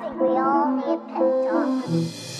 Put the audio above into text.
think we all need a pep talk.